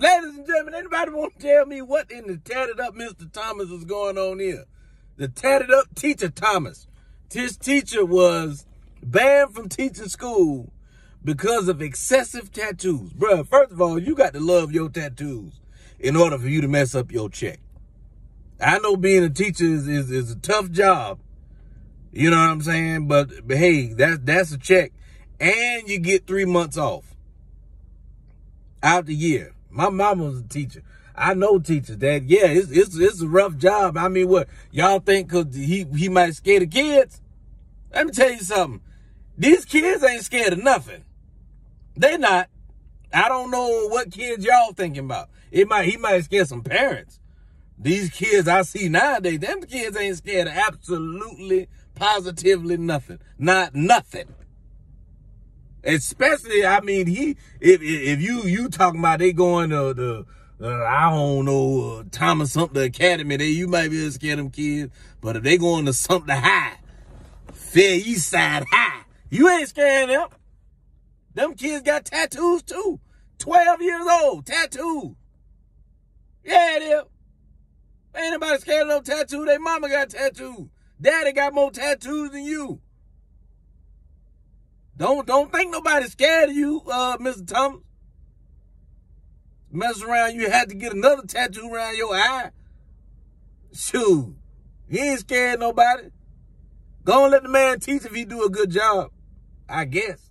Ladies and gentlemen, anybody want to tell me what in the tatted up Mr. Thomas is going on here? The tatted up teacher Thomas. His teacher was banned from teaching school because of excessive tattoos. Bruh, first of all, you got to love your tattoos in order for you to mess up your check. I know being a teacher is, is, is a tough job. You know what I'm saying? But, but hey, that's, that's a check. And you get three months off out the year. My mama was a teacher. I know teachers that, yeah, it's, it's, it's a rough job. I mean, what, y'all think cause he, he might scare the kids? Let me tell you something. These kids ain't scared of nothing. They're not. I don't know what kids y'all thinking about. It might, he might scare some parents. These kids I see nowadays, them kids ain't scared of absolutely, positively nothing. Not nothing. Especially, I mean, he, if, if you, you talking about they going to the, uh, I don't know, uh, Thomas Sumter Academy, they, you might be scared of them kids, but if they going to Sumter High, Fair East Side High, you ain't scared them. Them kids got tattoos too. 12 years old, tattoo. Yeah, is. Ain't nobody scared of no tattoo. They mama got tattoo. Daddy got more tattoos than you. Don't don't think nobody's scared of you, uh, Mr. Thomas. Mess around, you had to get another tattoo around your eye. Shoot. He ain't scared nobody. Go and let the man teach if he do a good job. I guess.